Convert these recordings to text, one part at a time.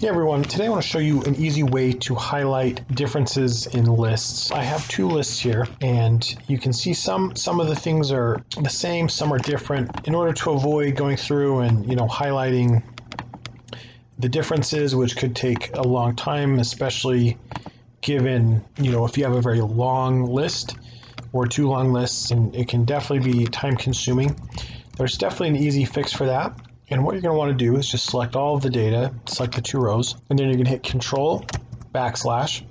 Hey everyone, today I want to show you an easy way to highlight differences in lists. I have two lists here and you can see some some of the things are the same, some are different. In order to avoid going through and, you know, highlighting the differences which could take a long time, especially given, you know, if you have a very long list or two long lists and it can definitely be time consuming. There's definitely an easy fix for that and what you're going to want to do is just select all of the data, select the two rows, and then you're going to hit Control backslash,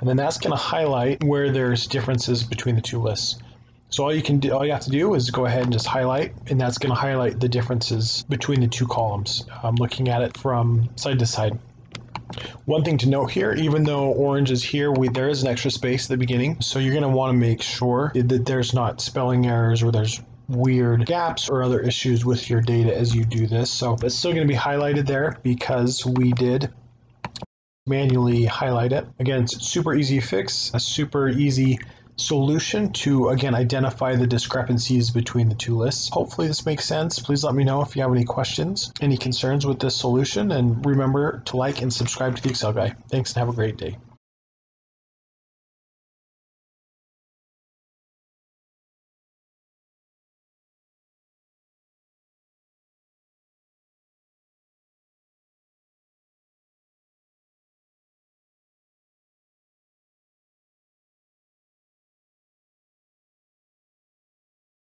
and then that's going to highlight where there's differences between the two lists. So all you can do, all you have to do is go ahead and just highlight, and that's going to highlight the differences between the two columns. I'm looking at it from side to side. One thing to note here, even though orange is here, we, there is an extra space at the beginning, so you're going to want to make sure that there's not spelling errors or there's weird gaps or other issues with your data as you do this. So it's still going to be highlighted there because we did manually highlight it. Again, it's super easy fix, a super easy solution to again identify the discrepancies between the two lists. Hopefully this makes sense. Please let me know if you have any questions, any concerns with this solution, and remember to like and subscribe to the Excel guy. Thanks and have a great day.